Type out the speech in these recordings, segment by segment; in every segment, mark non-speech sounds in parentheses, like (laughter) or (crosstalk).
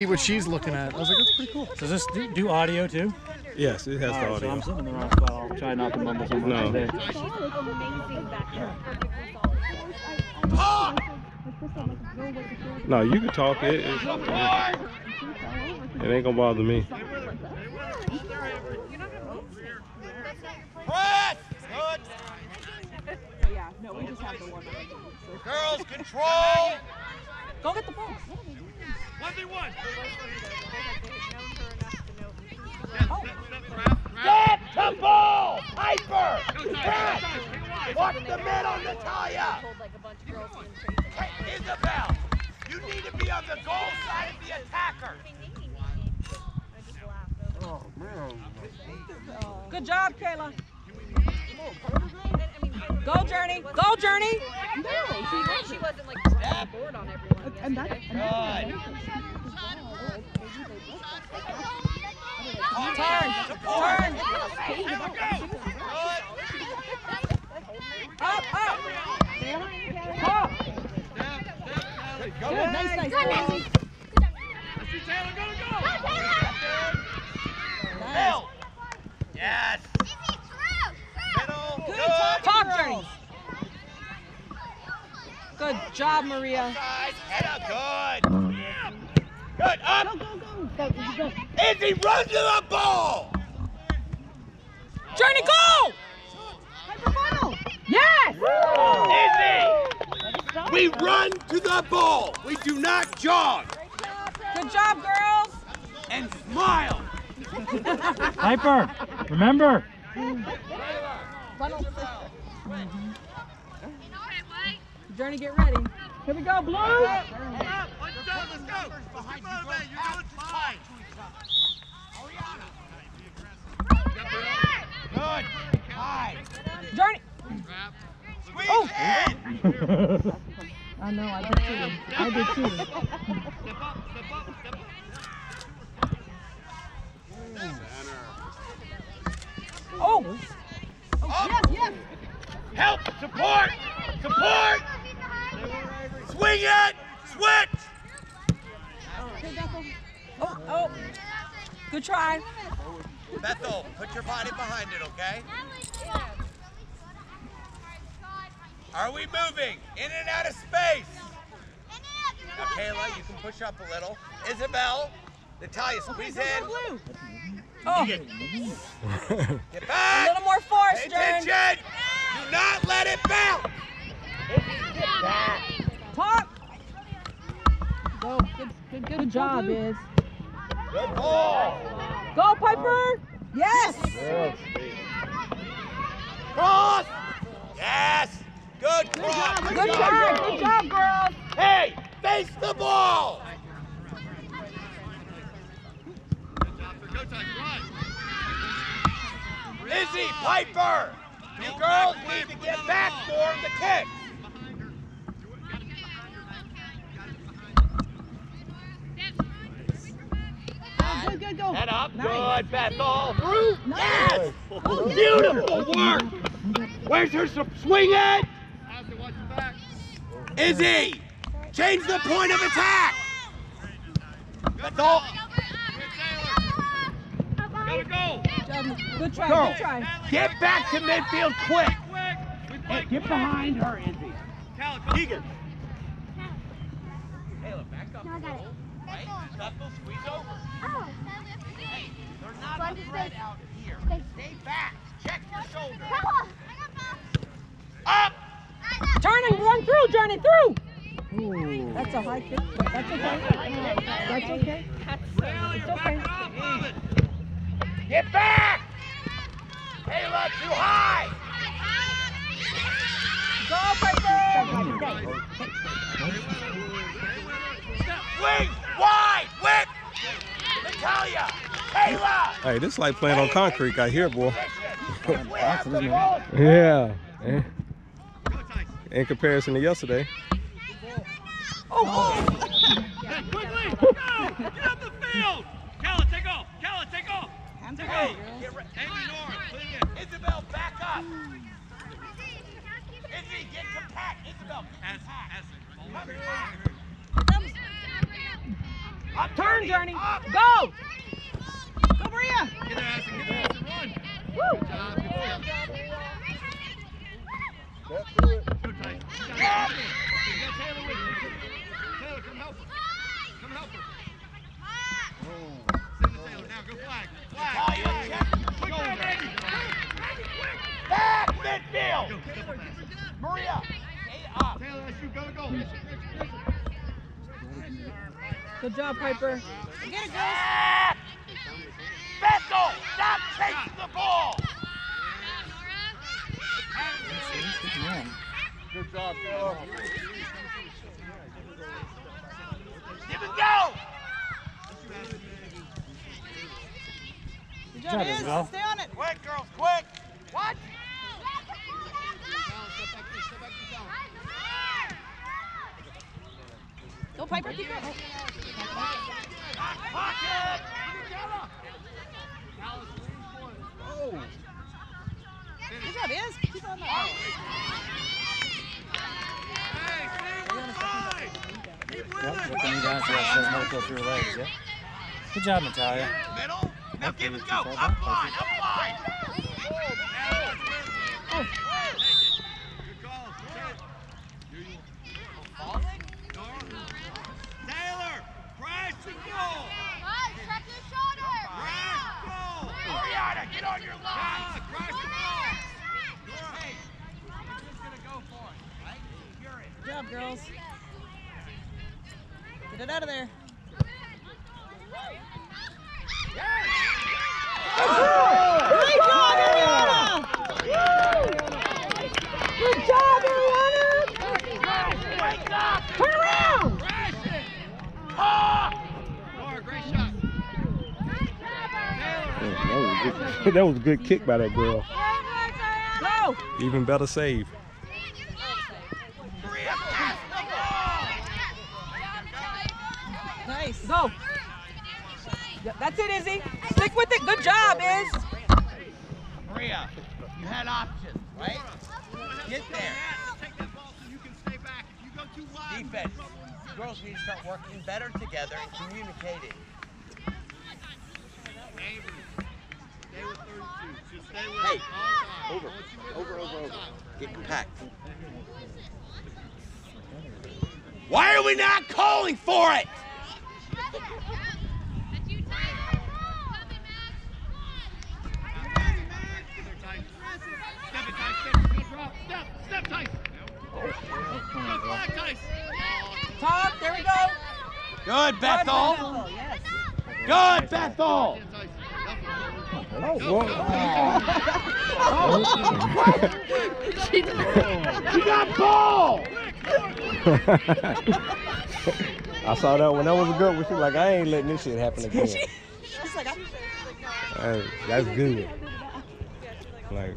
see what she's looking at. I was like, that's pretty cool. Does this do, do audio too? Yes, it has the Alright, so audio. I'm sitting in the wrong spot. I'll try not to mumble so much No. today. No, you can talk. It, it, it ain't gonna bother me. Press! Good. Yeah, no, we just have the one. Girls, control! Go get the ball. 1v1. Get the ball! Piper! Press! Watch the middle, Natalia! Hey, Isabel! You need to be on the goal side of the attacker! Good job, Kayla. Go, Journey. Go, Journey. She, she wasn't like bored on everyone. And that, Good. turn, turn. Up, up. Up. Good, nice, nice. Nice. Bill! Yes! Middle! Good Good! talk, talk, Journey. Good job, Maria. Side, head up, good! Good, up! Izzy, run to the ball! Journey, go! Yes! Izzy! We run to the ball! We do not jog! Good job, girls. And smile! Piper, remember. Journey, get ready. Here we go, Blue. Let's go! Let's go! Keep motivated, you're doing fine! Good! High! Journey. Oh. (laughs) I know, I did too. I did too. Oh! Up! Help! Support! Support! Swing it! Switch! Oh, oh. Good try. Bethel, put your body behind it, okay? Are we moving? In and out of space. Now, Kayla, you can push up a little. Isabel, Natalia, squeeze oh, in. Oh. oh, Get a little more force, Pay attention. Do not let it bounce. Get back. Talk. Go. Good, good, good job, Iz. Good ball. Go, Piper. Yes. Cross. Yes. Good cross. Good job. Good job, girls. Hey, face the ball. Izzy, Piper, you girls need to get back for the kick. Good, good, go. Head up, good, Bethel. Yes, oh, beautiful work. Where's her swing it? Izzy, change the point of attack. Bethel, Good try. Go. Good try. get back to midfield quick. Hey, get behind her, Izzy. Keegan. Taylor, back up. Right? Bethel, squeeze over. They're not on red out here. Stay back. Check your shoulder. Up. Turn and run through, Journey, through. That's a high kick. That's okay. That's okay. It's okay. Get back. Kayla, too high. Go, Piper. Swing wide. Whip. Natalia. Kayla. Hey, this is like playing on concrete out here, boy. We have the ball. Yeah. In comparison to yesterday. Oh, Quickly! Go! Get up the field! Calla, take off! Calla, take off! Take off! Get re- Amy North. Isabel, back up. Izzy, get compact. Isabel, get compact. as, Come back. Up, Turn, Journey, Journey. Go. Go, Maria. Get there, Addison. Get there, Addison. Run. Woo. Good job. Good job. Step through it. Go tight. You got it. You got Taylor with you. Taylor, come help her. Come help her. Send to Taylor. Now go flag. Flag. Flag. Quick, Go, baby. baby. Back midfield. Go, double pass. Maria, stay up. Taylor, that's you. Go to goal. Good job, Piper. Get it, girls. Back. Bethel, stop chasing the ball. Good job, Phil. Give and go. Good job, job, Iz. Isabel. Stay on it. Quick, girls, quick. What? Go, Piper. Keep it. Back pocket. Good job, Iz. Keep on that. Hey, stay with five. Keep with Yep, it. put down so that doesn't let it go through her legs, yeah? Good job, Natalia. Middle. Now give and go. Too far Up back. line, up line. Good call. Taylor, crash the goal. Crash goal. Mariana, get on your line. Yeah, crash the ball. Hey, you're just gonna go for it, right? You're in. Good job, girls. Get it out of there. Great job, Ariana! Good job, Ariana. Turn around. Crash it. Laura, great shot. Taylor, That was, a good, (laughs) that was a good kick by that girl. Even better save. Maria, pass the ball. Nice. Go. Yeah, that's it, Izzy. Stick with it. Good job, Iz. Maria, you had options, right? Get there. Defense. Girls need to start working better together and communicating. Avery, stay with 32. Just stay with Hey, over, over, over, over. Get compact. Why are we not calling for it? Get there, Tyson. Step it, Tyson. Step. Go drop. Step. Step, Tyson. Go flag, Tyson. Top. There we go. Good, Bethel. Bethel, Yes. Good, Bethel. Tyson. (laughs) You got ball. (laughs) I saw that when that was a good one. She like, I ain't letting this shit happen again. (laughs) She's like, I'm- Hey, that's good. Like,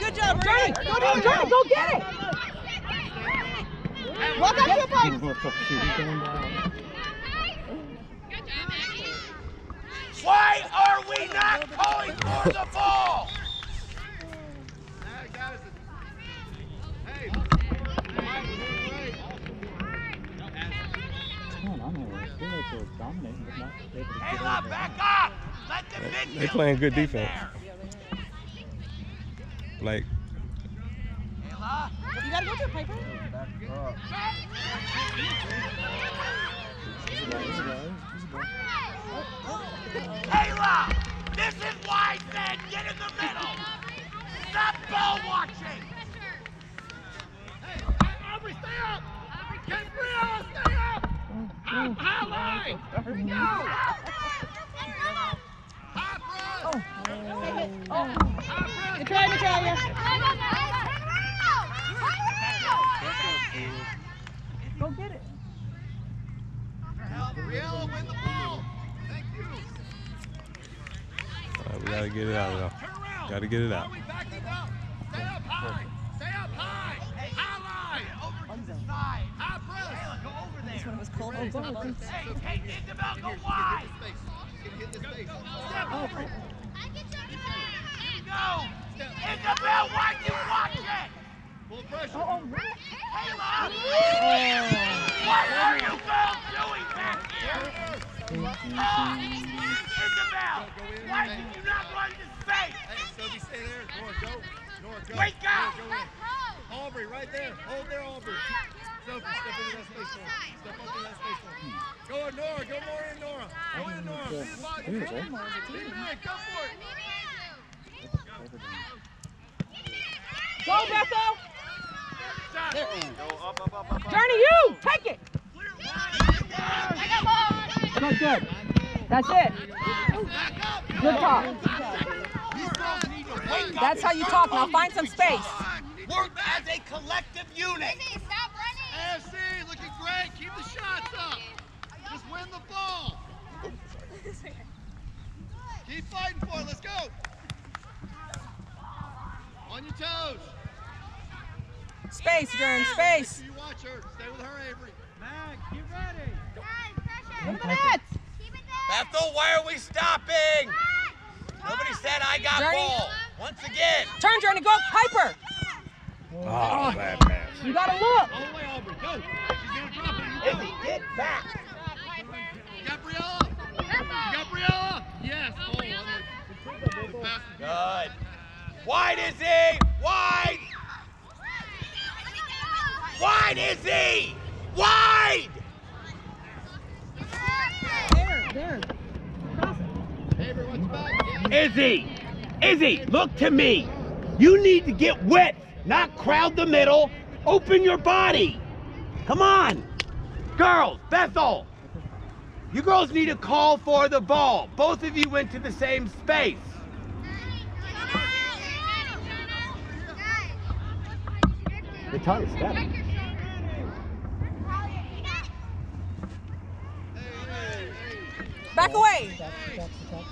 good job, Journey. Maria. Go down, Journey. Go get it. Walk up to the pipe. Why are we not calling for the ball? Hey, guys. Hey. What's going on here? I they're dominating, but not able to get Kayla, back up. Let the midfield they playing good defense. like Kayla. You gotta go to it, Piper. Kayla, this is why I said get in the middle. Stop ball watching. Hey, Aubrey, stay up. Gabriella, stay up. High, high line. Go. High press. High press. Good try, Natalia. Go get it. Help, Briella, win the ball. Thank you. uh, we gotta get it out. Turn. Gotta get it out. It. Hey, hey, Isabel, go. Step. Go. Isabel, why'd you watch it? Full pressure. Kayla. What are you doing back here? call? Isabel, why not run to space? Hey, Sophie, stay there. Nora, go. Nora, go. Wake up! Nora, go in. Aubrey, right there. Hold there, Aubrey. Sophie, step into that space, Nora. Step up into that space, Nora. Go in, Nora. Go more in, Nora. Go in, Nora. Be the ball. Be the ball. Team man, go for it. Go, Bethel. Go up, up, up, up, up. Journey, you. Take it. Good, good. That's it. Good talk. These girls need to wake up That's how you talk. Now find some space. Work as a collective unit. AFC, looking great. Keep the shots up. Just win the ball. Keep fighting for it. Let's go. On your toes. Space, Jern, space. You watch her. Stay with her, Avery. Bethel, why are we stopping? Nobody said I got Journey. ball. Once again. Turn, Journey. Go, Piper. Oh, oh. bad pass. You gotta look. All the way, Aubrey. Go. She's gonna drop it. You go. Izzy, get back. Gabriella. Gabriella. Yes. Oh, I'm like, the pass is good. Good. Wide Izzy. Wide. Wide Izzy. Wide. There, there. Avery, what's back? Yeah. Izzy. Izzy, look to me. You need to get width, not crowd the middle. Open your body. Come on. Girls, Bethel. You girls need to call for the ball. Both of you went to the same space. They taught us that. Back away.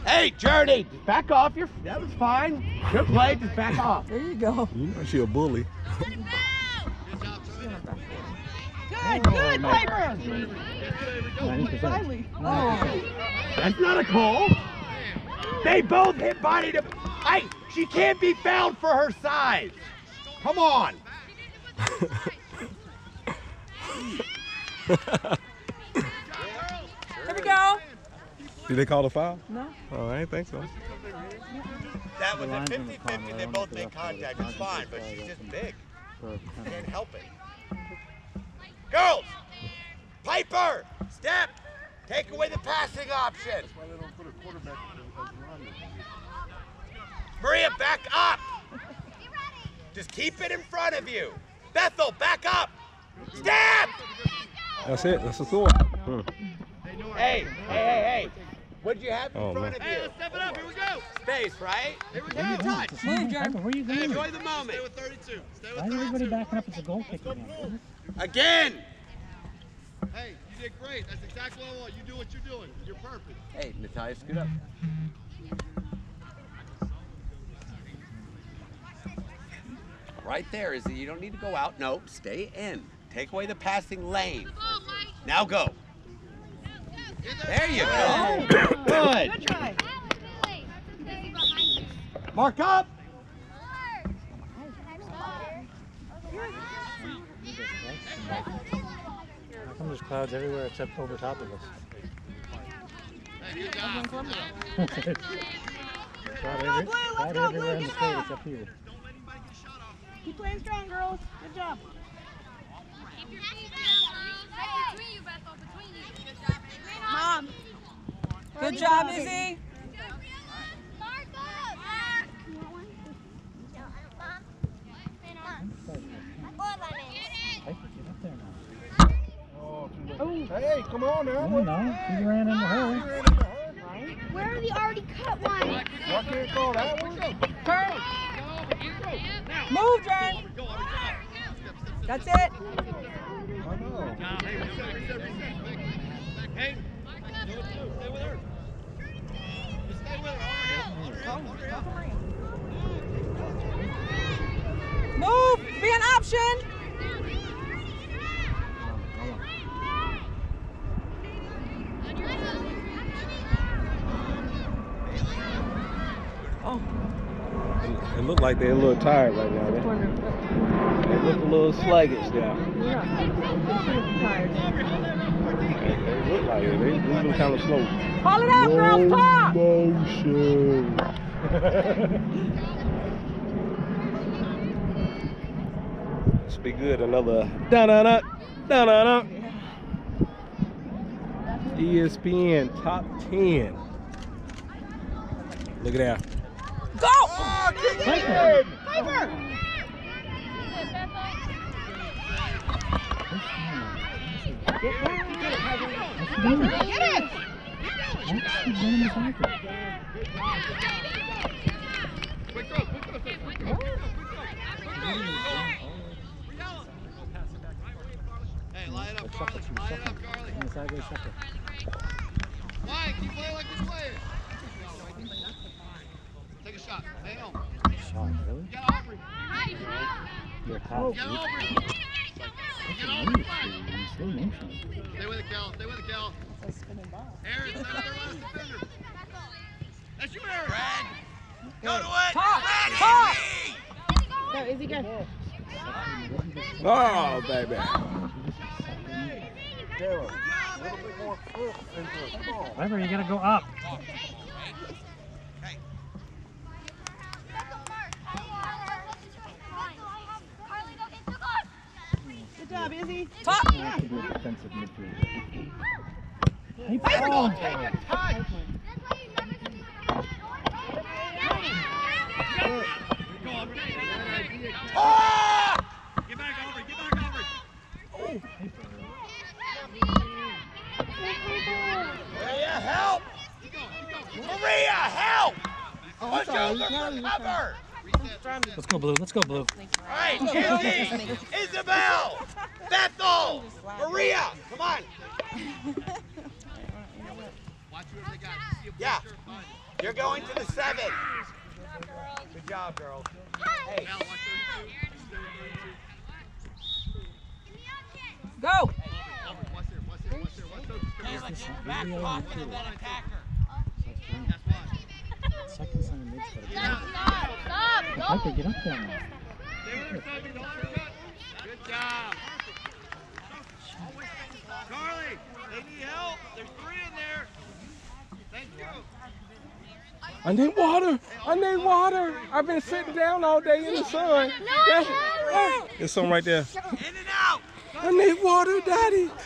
Hey, Journey, just back off. Your that was fine. Good play. Just back off. There you go. You know she a bully. Good, good, Piper. Riley. Oh. That's not a call. They both hit body to. Hey, she can't be fouled for her size. Come on. (laughs) (laughs) Here we go. Did they call the foul? No. Oh, I ain't think so. That was a 50-50. They both made contact. It's fine, but she's just big. Can't help it. Girls, Piper, step. Take away the passing option. Maria, back up. Just keep it in front of you. Bethel, back up. Step. That's it. That's the sword. Hmm. Hey, hey, hey, hey. What'd you have in Oh, front man. of Hey, you? let's step it up. Here we go. Space, right? Here we go. Touch. Move, Jern. Where are you going? Hey, Enjoy the moment. Stay with 32. Stay with Why is 32. everybody backing up as a goal kick again? Again. Hey, you did great. That's exactly what I want. You do what you're doing. You're perfect. Hey, Natalia, scoot up. Right there is it. you don't need to go out. No, stay in. Take away the passing lane. Now go. There you go. Oh, good. Good try. Mark up. How come there's clouds everywhere except over top of us? Hey, good job. Cloud every, go, cloud Blue, let's everywhere go, in Blue, the get state that. except here. Keep playing strong, girls. Good job. Mom. Good job, Izzy. Hey, get up there now. Hey, come on now. Oh, no, he ran into her. Where are the already cut ones? Why can't call that one? Turn. Move, Jern. That's it. I know. Hey, reset, reset, reset. Stay with her. Stay with her. Just stay with. Move. Be an option. Oh. It, it looked like they're a little tired right now. They, they look a little sluggish now. Yeah. They, they. They kind of slow. Call it out, girls. Talk. motion. This be good. Another da da da da da da. E ESPN top ten. Look at that. Go. Piper! Piper. Get it. Quick throw, quick throw, quick throw, quick throw, quick throw. Hey, line it up, Carly. Line it up, Carly. On the sideways shuffle. Mike, keep playing like we're. Take a shot. Hang on. Shot, really? Get Aubrey. You're a cop. Get dude. Aubrey. That's a. Stay with it, Cal. Stay with it, Cal. Aaron, stay with their last defender. That's you, Aaron. Red. Go to it. Talk. Talk. Go, Izzy. Oh, baby. Remember, you gotta go up. Job, Izzy. Talk. You have to do a defensive midfield. Get back, Aubrey. Get back, Aubrey. Maria, help! Maria, help! Oh, Push over for cover! Let's go blue. Let's go blue. All right, Izzy, Isabel, Bethel, Maria, come on. Watch whoever they got. See a Yeah. blister, find it. You're going to the seven. Good job, girls. Hey, Cal, watch 32. Go. Back off of that attacker. That's why. Second center mid's gotta Get go. out. Piper, get up there now. Good job. Carly, they need help. There's three in there. Thank you. I need water. I need water. I've been sitting down all day in the sun. That's- There's some right there. In and out. I need water, Daddy.